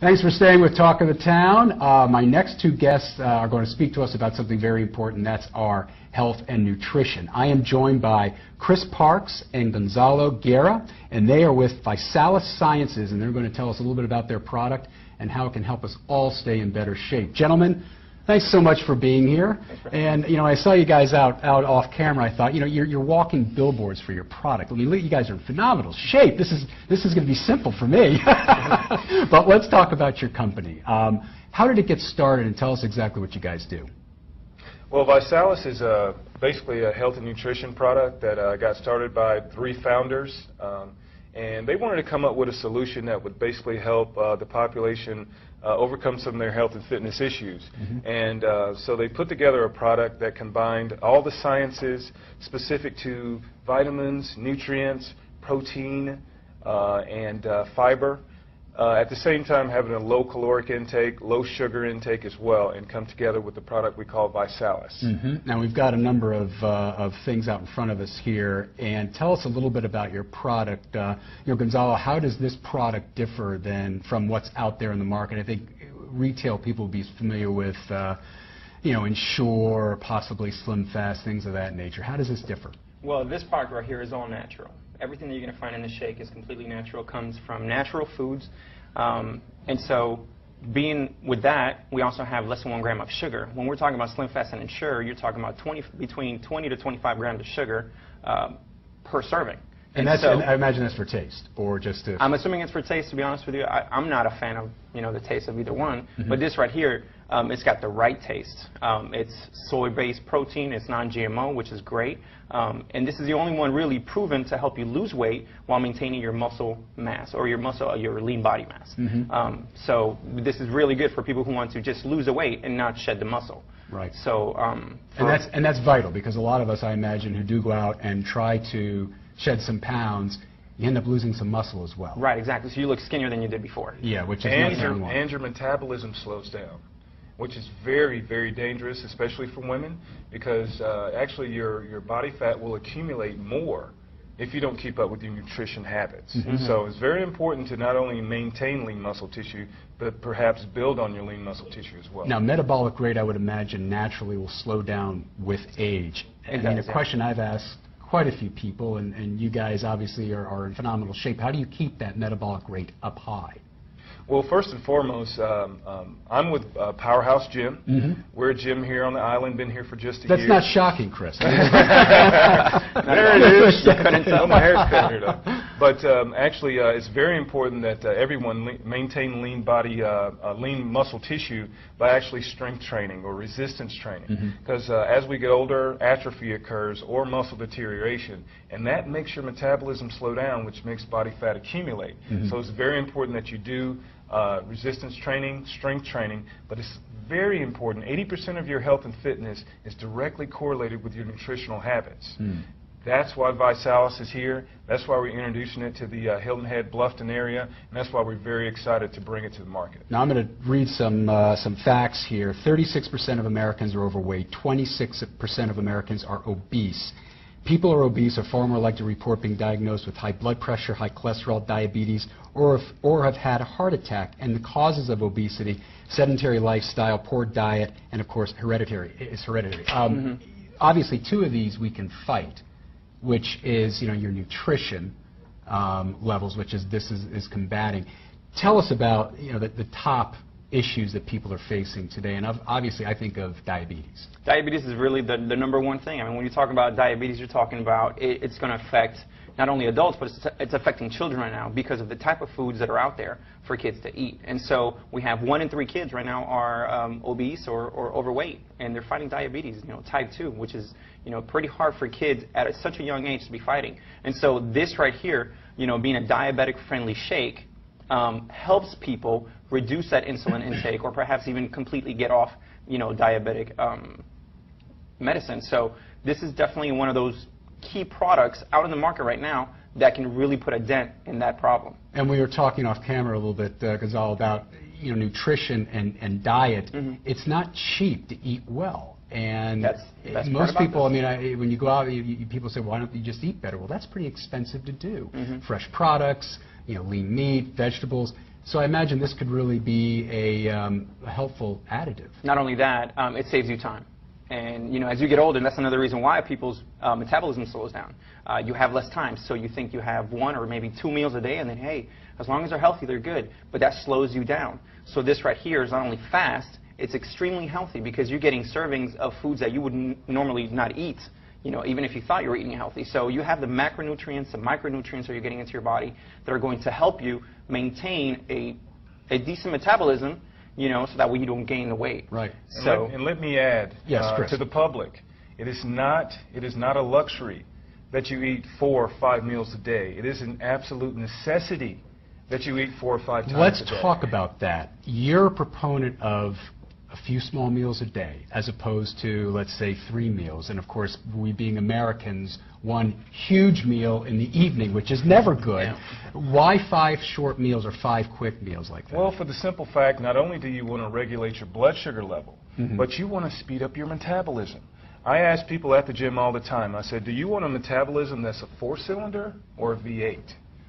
Thanks for staying with Talk of the Town. Uh, my next two guests uh, are going to speak to us about something very important. That's our health and nutrition. I am joined by Chris Parks and Gonzalo Guerra, and they are with Visalus Sciences, and they're going to tell us a little bit about their product and how it can help us all stay in better shape. Gentlemen, Thanks so much for being here. And you know, I saw you guys out out off camera. I thought, you know, you're you're walking billboards for your product. I mean, you guys are in phenomenal shape. This is this is going to be simple for me. but let's talk about your company. Um, how did it get started, and tell us exactly what you guys do. Well, Visalus is a, basically a health and nutrition product that uh, got started by three founders. Um, and they wanted to come up with a solution that would basically help uh, the population uh, overcome some of their health and fitness issues. Mm-hmm. And uh, so they put together a product that combined all the sciences specific to vitamins, nutrients, protein, uh, and uh, fiber uh, at the same time having a low caloric intake, low sugar intake as well, and come together with the product we call Visalus. Mm-hmm. Now we've got a number of, uh, of things out in front of us here, and tell us a little bit about your product. Uh, you know, Gonzalo, how does this product differ than from what's out there in the market? I think retail people will be familiar with, uh, you know, Ensure, possibly Slim Fast, things of that nature. How does this differ? Well, this product right here is all natural. Everything that you're going to find in the shake is completely natural, comes from natural foods. Um, and so being with that, we also have less than one gram of sugar. When we're talking about Slim Fast and Ensure, you're talking about 20, between 20 to 25 grams of sugar uh, per serving. And, and that's, so, and I imagine that's for taste, or just to... I'm assuming it's for taste, to be honest with you. I, am not a fan of, you know, the taste of either one. Mm -hmm. But this right here, um, it's got the right taste. Um, it's soy-based protein. It's non-GMO, which is great. Um, and this is the only one really proven to help you lose weight while maintaining your muscle mass or your muscle, your lean body mass. Mm -hmm. so this is really good for people who want to just lose the weight and not shed the muscle. Right. So, um, and that's and that's vital because a lot of us, I imagine, who do go out and try to shed some pounds, you end up losing some muscle as well. Right, exactly. So you look skinnier than you did before. Yeah, which is and your, and your metabolism slows down which is very, very dangerous, especially for women, because uh, actually your, your body fat will accumulate more if you don't keep up with your nutrition habits. Mm -hmm. So it's very important to not only maintain lean muscle tissue, but perhaps build on your lean muscle tissue as well. Now, metabolic rate, I would imagine, naturally will slow down with age. And, and a question I've asked quite a few people, and, and you guys obviously are, are in phenomenal shape. How do you keep that metabolic rate up high? Well, first and foremost, um, um, I'm with uh, Powerhouse Gym. Mm -hmm. We're a gym here on the island. Been here for just a That's year. That's not shocking, Chris. there it is. couldn't tell my hair's though. But um, actually, uh, it's very important that uh, everyone le maintain lean body, uh, uh, lean muscle tissue by actually strength training or resistance training. Because mm -hmm. as we get older, atrophy occurs or muscle deterioration, and that makes your metabolism slow down, which makes body fat accumulate. Mm -hmm. So it's very important that you do uh, resistance training, strength training, but it's very important. 80% of your health and fitness is directly correlated with your nutritional habits. Mm. That's why Visalus is here. That's why we're introducing it to the uh, Hilton Head, Bluffton area, and that's why we're very excited to bring it to the market. Now I'm going to read some uh, some facts here. 36% of Americans are overweight. 26% of Americans are obese. People who are obese are far more likely to report being diagnosed with high blood pressure, high cholesterol, diabetes, or, if, or have had a heart attack. And the causes of obesity, sedentary lifestyle, poor diet, and of course hereditary. It's hereditary. Um, mm -hmm. Obviously, two of these we can fight, which is you know your nutrition um, levels, which is this is, is combating. Tell us about you know the, the top issues that people are facing today? And obviously, I think of diabetes. Diabetes is really the, the number one thing. I mean, when you talk about diabetes, you're talking about it, it's going to affect not only adults, but it's, it's affecting children right now because of the type of foods that are out there for kids to eat. And so we have one in three kids right now are um, obese or, or overweight, and they're fighting diabetes, you know, type 2, which is, you know, pretty hard for kids at a, such a young age to be fighting. And so this right here, you know, being a diabetic-friendly shake, um, helps people reduce that insulin intake or perhaps even completely get off, you know, diabetic um, medicine. So this is definitely one of those key products out in the market right now that can really put a dent in that problem. And we were talking off camera a little bit, because uh, Gonzalo, about you know nutrition and, and diet. Mm -hmm. It's not cheap to eat well. And that's, that's most people, this. I mean, I, when you go out, you, you, people say, why don't you just eat better? Well, that's pretty expensive to do. Mm -hmm. Fresh products, you know, lean meat, vegetables. So I imagine this could really be a, um, a helpful additive. Not only that, um, it saves you time. And you know, as you get older, that's another reason why people's uh, metabolism slows down. Uh, you have less time, so you think you have one or maybe two meals a day, and then hey, as long as they're healthy, they're good. But that slows you down. So this right here is not only fast, it's extremely healthy because you're getting servings of foods that you would normally not eat. You know, even if you thought you were eating healthy. So you have the macronutrients, the micronutrients that you're getting into your body that are going to help you maintain a, a decent metabolism. You know, so that way you don't gain the weight. Right. And, So let, and let me add Yes, uh, to the public, it is not it is not a luxury that you eat four or five meals a day. It is an absolute necessity that you eat four or five times Let's a day. Let's talk about that. You're a proponent of a few small meals a day as opposed to, let's say, three meals. And of course, we being Americans, one huge meal in the evening, which is never good. Why five short meals or five quick meals like that? Well, for the simple fact, not only do you want to regulate your blood sugar level, Mm-hmm. but you want to speed up your metabolism. I ask people at the gym all the time, I said, do you want a metabolism that's a four-cylinder or a V8?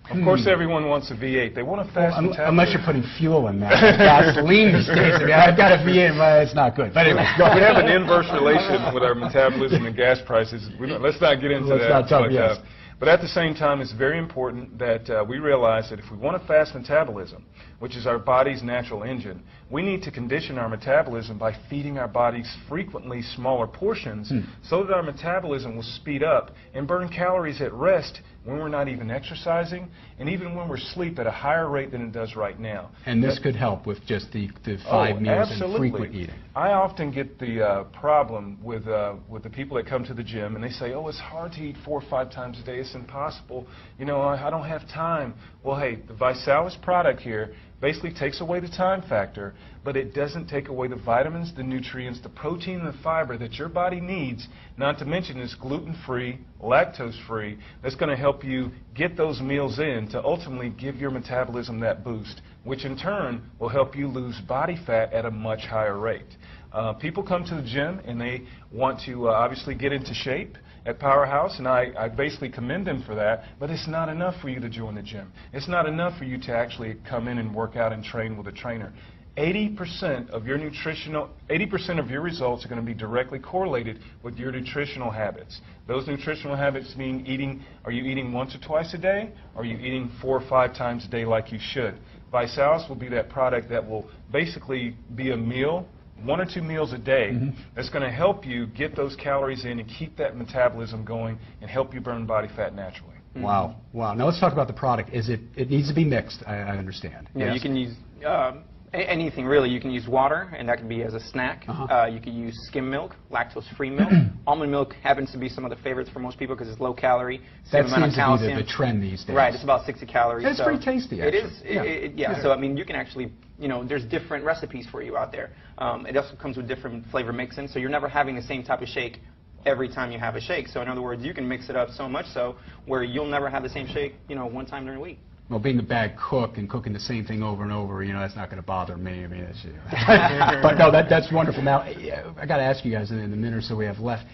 Of course, everyone wants a V8. They want a fast metabolism. unless you're putting fuel in that. gasoline these days. I mean, I've got a V8, but it's not good. But anyway, go we have an inverse relation with our metabolism and gas prices. We don't, let's not get into Let's that. not talk- but, yes. uh, but at the same time, it's very important that uh, we realize that if we want a fast metabolism, which is our body's natural engine, we need to condition our metabolism by feeding our bodies frequently smaller portions Hmm. so that our metabolism will speed up and burn calories at rest when we're not even exercising and even when we're asleep at a higher rate than it does right now. And this could help with just the, the five oh, meals absolutely. and frequent eating. I often get the uh, problem with uh, with the people that come to the gym and they say, "Oh, it's hard to eat four or five times a day. It's impossible. You know, I, I don't have time." Well, hey, the Visalus product here basically takes away the time factor, but it doesn't take away the vitamins, the nutrients, the protein, and the fiber that your body needs. Not to mention it's gluten-free, lactose-free. That's going to help you get those meals in to ultimately give your metabolism that boost, which in turn will help you lose body fat at a much higher rate. Uh, people come to the gym and they want to uh, obviously get into shape at Powerhouse, and I, I basically commend them for that, but it's not enough for you to join the gym. It's not enough for you to actually come in and work out and train with a trainer. 80% of your nutritional, 80% of your results are going to be directly correlated with your nutritional habits. Those nutritional habits mean eating, are you eating once or twice a day? Are you eating four or five times a day like you should? Visalus will be that product that will basically be a meal, one or two meals a day, that's going to help you get those calories in and keep that metabolism going and help you burn body fat naturally. Wow, wow. Now let's talk about the product. Is it? It needs to be mixed. I, I understand. Yeah, Yes? you can use um, a- anything really. You can use water, and that can be as a snack. Uh-huh. Uh, you can use skim milk, lactose-free milk. Almond milk happens to be some of the favorites for most people because it's low calorie, same That amount seems of to be calcium. the, the trend these days. Right, it's about 60 calories. It's so pretty tasty, It actually. is. it- Yeah. it- yeah. So I mean, you can actually, you know, there's different recipes for you out there. Um, it also comes with different flavor mixing, so you're never having the same type of shake every time you have a shake. So in other words, you can mix it up so much so where you'll never have the same shake, you know, one time during a week. Well, being a bad cook and cooking the same thing over and over, you know, that's not going to bother me. I mean, that's, you know. but no, that, that's wonderful. Now, I got to ask you guys in the minute or so we have left.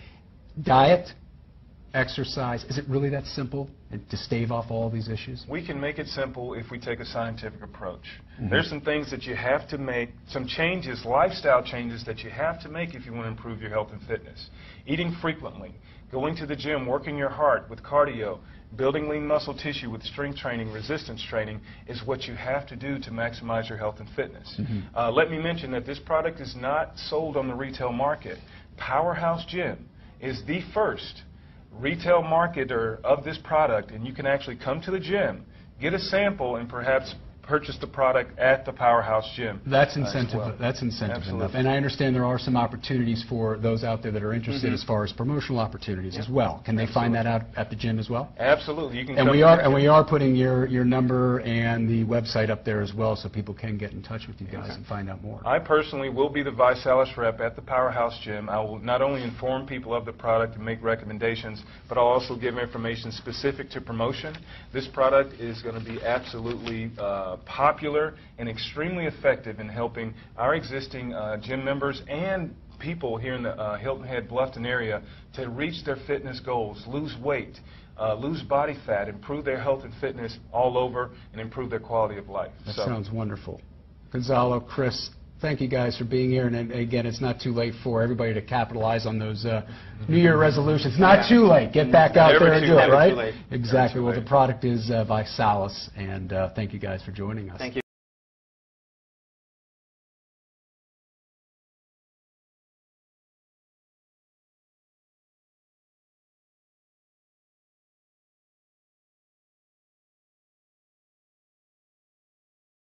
Diet, exercise, is it really that simple and to stave off all these issues? We can make it simple if we take a scientific approach. Mm-hmm. There's some things that you have to make, some changes, lifestyle changes that you have to make if you want to improve your health and fitness. Eating frequently, going to the gym, working your heart with cardio, building lean muscle tissue with strength training, resistance training is what you have to do to maximize your health and fitness. Mm-hmm. Uh, let me mention that this product is not sold on the retail market. Powerhouse Gym is the first retail marketer of this product, and you can actually come to the gym, get a sample, and perhaps purchase the product at the Powerhouse Gym. That's incentive. well. That's incentive Absolutely. enough. And I understand there are some opportunities for those out there that are interested as far as promotional opportunities as well. Can they find that out at the gym as well? Absolutely, you can. And we are and we are putting your your number and the website up there as well, so people can get in touch with you guys and find out more. I personally will be the Visalus rep at the Powerhouse Gym. I will not only inform people of the product and make recommendations, but I'll also give information specific to promotion. This product is going to be absolutely uh, popular and extremely effective in helping our existing uh, gym members and people here in the uh, Hilton Head Bluffton area to reach their fitness goals, lose weight, uh, lose body fat, improve their health and fitness all over, and improve their quality of life. That So- sounds wonderful. Gonzalo, Chris, thank you guys for being here. And again, it's not too late for everybody to capitalize on those uh, New Year resolutions. Not too late. Get back out Never there and too- do it, right? Exactly. Well, the product is uh, Visalus, and uh, thank you guys for joining us. Thank you.